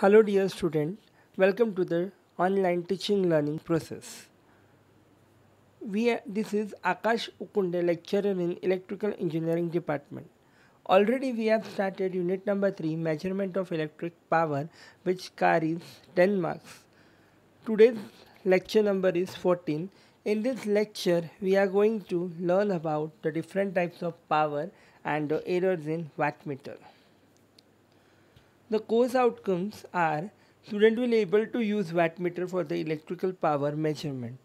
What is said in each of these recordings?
Hello dear student, welcome to the online teaching learning process. We are, this is Akash Ukunde lecturer in electrical engineering department. Already we have started unit number 3 measurement of electric power which carries 10 marks. Today's lecture number is 14. In this lecture we are going to learn about the different types of power and the errors in wattmeter. The course outcomes are student will able to use wattmeter for the electrical power measurement.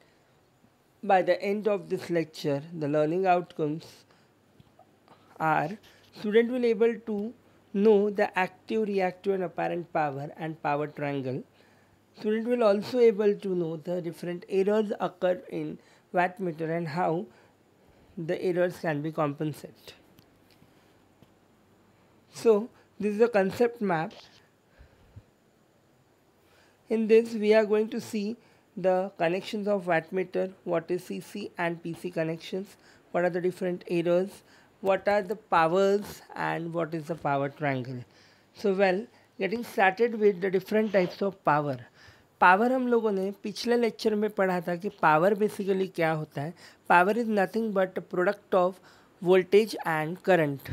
By the end of this lecture, the learning outcomes are student will able to know the active, reactive and apparent power and power triangle. Student will also able to know the different errors occur in wattmeter and how the errors can be compensated. So this is a concept map in this we are going to see the connections of wattmeter what is cc and pc connections what are the different errors what are the powers and what is the power triangle so well getting started with the different types of power power हम लोगों ने पिछले lecture में पढ़ा था कि power basically क्या होता है power is nothing but product of voltage and current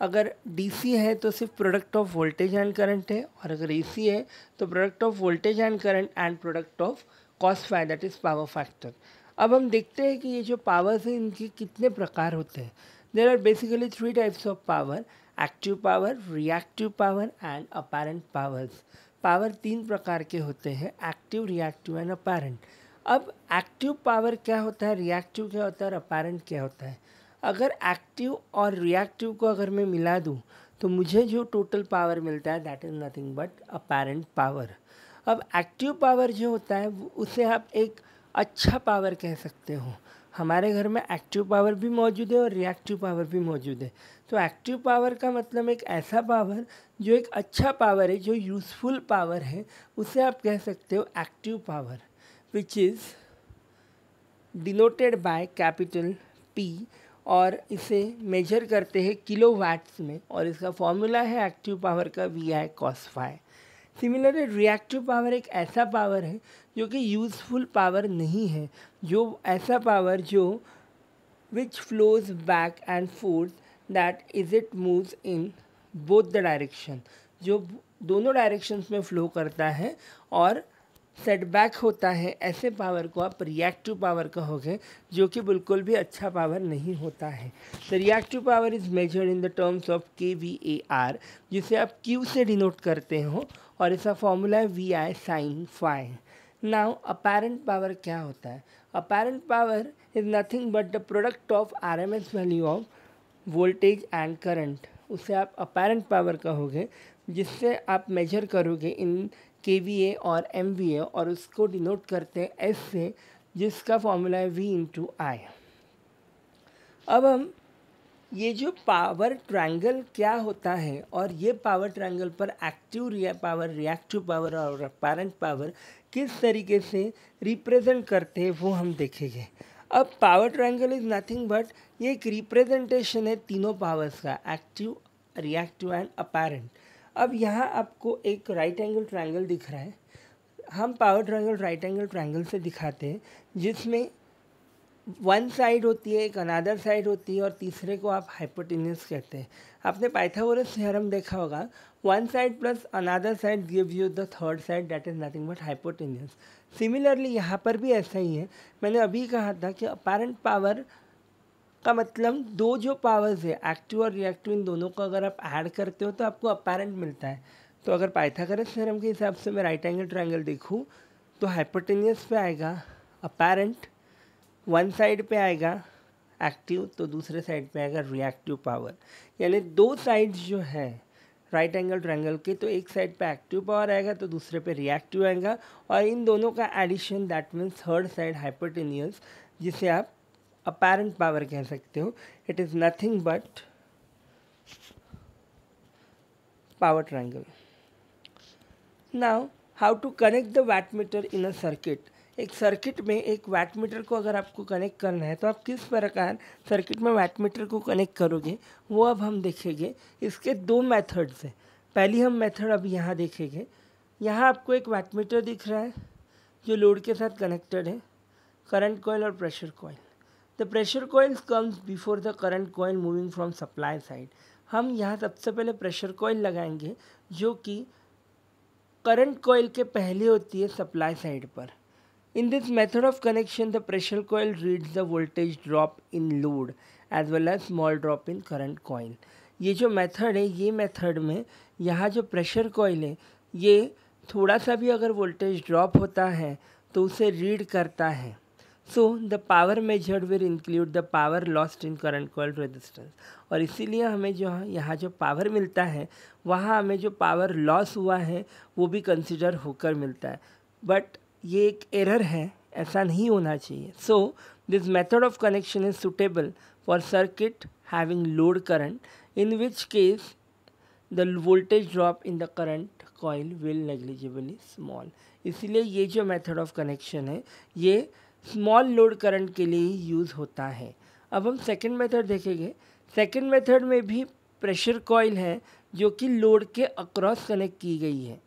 अगर डीसी है तो सिर्फ़ product of voltage and current है, और अगर एसी है तो product of voltage and current and product of cos phi that is power factor अब हम देखते हैं कि ये जो पावर्स हैं, इनके कितने प्रकार होते हैं। There are basically three types of power active power reactive power and apparent powers power तीन प्रकार के होते हैं एक्टिव रिएक्टिव एंड अपेरेंट अब एक्टिव पावर क्या होता है रिएक्टिव क्या होता है और अपेरेंट क्या होता है? अगर एक्टिव और रिएक्टिव को अगर मैं मिला दूँ तो मुझे जो टोटल पावर मिलता है that is nothing but apparent power अब एक्टिव पावर जो होता है उसे आप एक अच्छा पावर कह सकते हो। हमारे घर में एक्टिव पावर भी मौजूद है और रिएक्टिव पावर भी मौजूद है। तो एक्टिव पावर का मतलब एक ऐसा पावर जो एक अच्छा पावर है, जो यूज़फुल पावर है, उसे आप कह सकते हो active power which is denoted by capital P और इसे मेजर करते हैं किलो वाट्स में और इसका फॉर्मूला है एक्टिव पावर का V I cos phi similarly reactive power एक ऐसा पावर है जो कि यूज़फुल पावर नहीं है, जो ऐसा पावर जो which flows back and forth that is it moves in both the direction जो दोनों डायरेक्शंस में फ्लो करता है और सेटबैक होता है, ऐसे पावर को आप रिएक्टिव पावर कहोगे, जो कि बिल्कुल भी अच्छा पावर नहीं होता है। The reactive power is measured in the terms of K V A R जिसे आप क्यू से डिनोट करते हो, और इसका फॉर्मूला है V I sine phi now apparent power क्या होता है? Apparent power is nothing but the product of R M S value of voltage and current उसे आप अपेरेंट पावर कहोगे जिससे आप मेजर करोगे इन के वी ए और एम वी ए और उसको डिनोट करते हैं एस से, जिसका फॉर्मूला है वी इंटू आई अब हम ये जो पावर ट्रायंगल क्या होता है और ये पावर ट्रायंगल पर एक्टिव रिया पावर रिएक्टिव पावर और पैरेंट पावर किस तरीके से रिप्रेजेंट करते हैं वो हम देखेंगे। अब power triangle is nothing but ये एक रिप्रेजेंटेशन है तीनों पावर्स का एक्टिव रिएक्टिव एंड अपेरेंट अब यहाँ आपको एक राइट एंगल ट्रायंगल दिख रहा है। हम power triangle right angle triangle से दिखाते हैं, जिसमें वन साइड होती है, एक अनादर साइड होती है और तीसरे को आप हाइपोटेनियस कहते हैं। आपने पाइथागोरस थ्योरम देखा होगा। One side plus another side give you the third side that is nothing but hypotenuse similarly यहाँ पर भी ऐसा ही है। मैंने अभी कहा था कि अपेरेंट पावर का मतलब दो जो पावर्स है एक्टिव और रिएक्टिव इन दोनों को अगर आप ऐड करते हो तो आपको अपेरेंट मिलता है। तो अगर पाइथागोरस थ्योरम के हिसाब से मैं राइट एंगल ट्रायंगल देखूँ तो हाइपोटेनियस पे आएगा अपेरेंट वन साइड पे आएगा एक्टिव तो दूसरे साइड पे आएगा रिएक्टिव पावर यानी दो साइड्स जो है राइट एंगल ट्रायंगल के तो एक साइड पे एक्टिव पावर आएगा तो दूसरे पे रिएक्टिव आएगा, और इन दोनों का addition that means third side hypotenuse जिसे आप अपेरेंट पावर कह सकते हो it is nothing but power triangle now how to connect the wattmeter in a circuit एक सर्किट में एक वैट मीटर को अगर आपको कनेक्ट करना है तो आप किस प्रकार सर्किट में वैट मीटर को कनेक्ट करोगे, वो अब हम देखेंगे। इसके दो मेथड्स हैं। पहली हम मेथड अब यहाँ देखेंगे। यहाँ आपको एक वैट मीटर दिख रहा है, जो लोड के साथ कनेक्टेड है करंट कॉयल और pressure coil the pressure coil comes before the current coil moving from supply side हम यहाँ सबसे पहले प्रेशर कॉयल लगाएँगे, जो कि करंट कॉयल के पहले होती है सप्लाई साइड पर। In this method of connection the pressure coil reads the voltage drop in load as well as small drop in current coil ये जो मेथड है, ये मेथड में यहाँ जो प्रेशर कॉयल है, ये थोड़ा सा भी अगर वोल्टेज ड्रॉप होता है तो उसे रीड करता है। So the power measured will include the power lost in current coil resistance और इसीलिए हमें जो यहाँ जो पावर मिलता है, वहाँ हमें जो पावर लॉस हुआ है, वो भी कंसिडर होकर मिलता है। बट ये एक एरर है, ऐसा नहीं होना चाहिए। So this method of connection is suitable for circuit having load current in which case the voltage drop in the current coil will negligibly small इसीलिए ये जो मेथड ऑफ़ कनेक्शन है, ये स्मॉल लोड करंट के लिए ही use होता है। अब हम सेकेंड मेथड देखेंगे। सेकेंड मेथड में भी प्रेशर कॉयल है, जो कि लोड के अक्रॉस कनेक्ट की गई है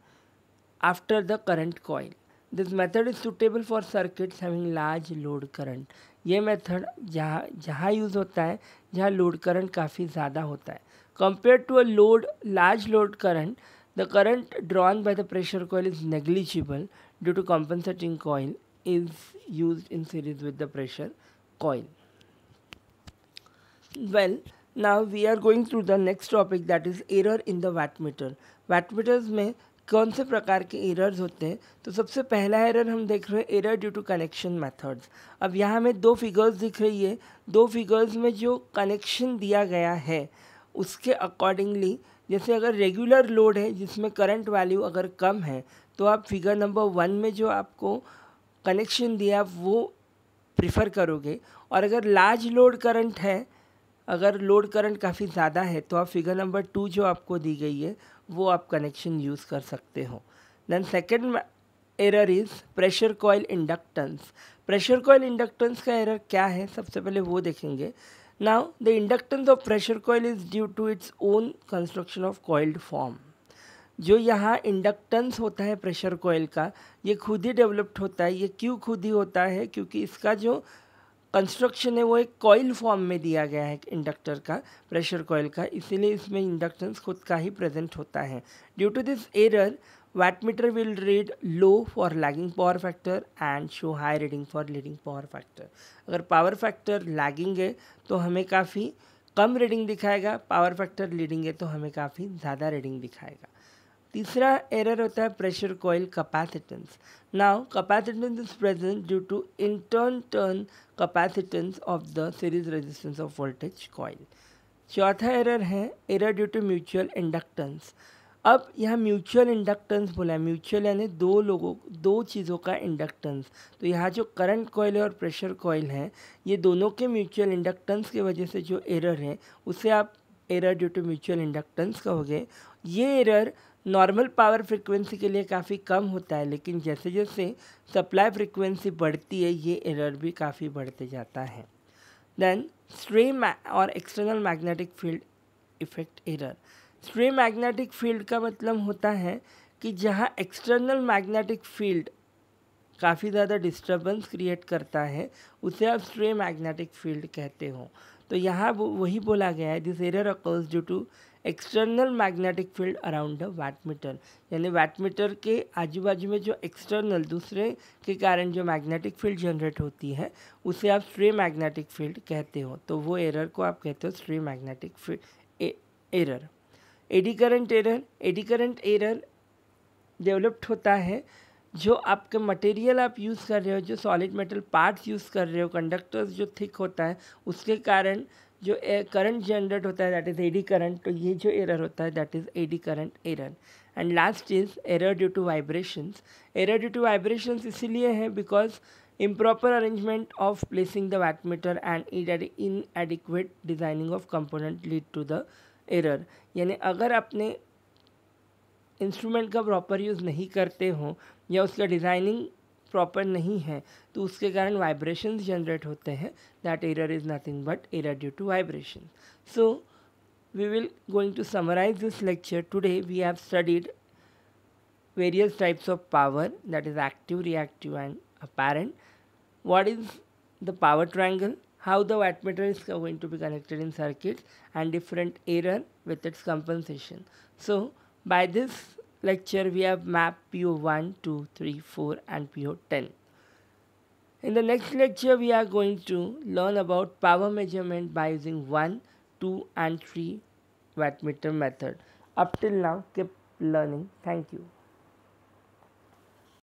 after the current coil this method is suitable for circuits having large load current ये मेथड जहाँ जहाँ यूज़ होता है, जहाँ लोड करंट काफ़ी ज़्यादा होता है। Compare to a load large load current the current drawn by the pressure coil is negligible due to compensating coil is use in series with the pressure coil well now we are going through the next topic that is error in the wattmeter wattmeters में कौन से प्रकार के errors होते हैं? तो सबसे पहला एरर हम देख रहे हैं error due to connection methods अब यहाँ हमें दो फिगर्स दिख रही है। दो फिगर्स में जो कनेक्शन दिया गया है, उसके अकॉर्डिंगली जैसे अगर रेगुलर लोड है, जिसमें करंट वैल्यू अगर कम है तो आप फिगर नंबर वन में जो आपको कनेक्शन दिया, वो प्रिफर करोगे। और अगर लार्ज लोड करंट है, अगर लोड करंट काफ़ी ज़्यादा है तो आप फिगर नंबर टू जो आपको दी गई है, वो आप कनेक्शन यूज़ कर सकते हो। Then second error is pressure coil inductance pressure coil inductance का एरर क्या है? सबसे पहले वो देखेंगे। Now the inductance of pressure coil is due to its own construction of coiled form जो यहाँ इंडक्टेंस होता है प्रेशर कोयल का, ये खुद ही डेवलप्ड होता है, ये क्यों खुद ही होता है? क्योंकि इसका जो कंस्ट्रक्शन है वो एक कॉइल फॉर्म में दिया गया है इंडक्टर का प्रेशर कॉइल का, इसीलिए इसमें इंडक्टेंस खुद का ही प्रेजेंट होता है। Due to this error wattmeter will read low for lagging power factor and show high reading for leading power factor अगर पावर फैक्टर लैगिंग है तो हमें काफ़ी कम रीडिंग दिखाएगा पावर फैक्टर लीडिंग है तो हमें काफ़ी ज़्यादा रीडिंग दिखाएगा। तीसरा एरर होता है pressure coil capacitance now capacitance is present due to inter turn capacitance of the series resistance of voltage coil चौथा एरर है error due to mutual inductance अब यहाँ म्यूचुअल इंडक्टेंस बोला है। म्यूचुअल यानी दो लोगों, दो चीज़ों का इंडक्टेंस तो यहाँ जो करंट कॉइल है और प्रेशर कॉइल है, ये दोनों के म्यूचुअल इंडक्टेंस की वजह से जो एरर है, उसे आप error due to mutual inductance कहोगे। ये एरर नॉर्मल पावर फ्रिक्वेंसी के लिए काफ़ी कम होता है, लेकिन जैसे जैसे सप्लाई फ्रिक्वेंसी बढ़ती है, ये एरर भी काफ़ी बढ़ते जाता है। देन स्ट्रे और external magnetic field effect error stray magnetic field का मतलब होता है कि जहाँ एक्सटर्नल मैग्नेटिक फ़ील्ड काफ़ी ज़्यादा डिस्टर्बेंस क्रिएट करता है, उसे आप स्ट्रे मैग्नेटिक फ़ील्ड कहते हो। तो यहाँ वो, वही बोला गया है this error occurs due to external magnetic field around the wattmeter यानी वैटमीटर के आजू बाजू में जो एक्सटर्नल दूसरे के कारण जो मैग्नेटिक फ़ील्ड जनरेट होती है, उसे आप स्ट्रे मैग्नेटिक फ़ील्ड कहते हो। तो वो एरर को आप कहते हो stray magnetic field error eddy current error eddy current error developed होता है जो आपका मटेरियल आप यूज़ कर रहे हो, जो सॉलिड मेटल पार्ट्स यूज़ कर रहे हो कंडक्टर्स जो थिक होता है, उसके कारण जो करंट जनरेट होता है दैट इज़ एडी करंट तो ये जो एरर होता है that is eddy current error and last is error due to vibrations error due to vibrations इसीलिए है because improper arrangement of placing the wattmeter and inadequate designing of component lead to the error. यानी अगर अपने instrument का proper use नहीं करते हो या उसका डिज़ाइनिंग प्रॉपर नहीं है तो उसके कारण वाइब्रेशन जनरेट होते हैं। That error is nothing but error due to vibration so we will going to summarize this lecture today we have studied various types of power that is active reactive and apparent what is the power triangle how the wattmeter is going to be connected in circuit and different error with its compensation so by this lecture we have mapped PO1, 2, 3, 4 and PO10. In the next lecture we are going to learn about power measurement by using 1, 2 and 3 wattmeter method. Up till now keep learning. Thank you.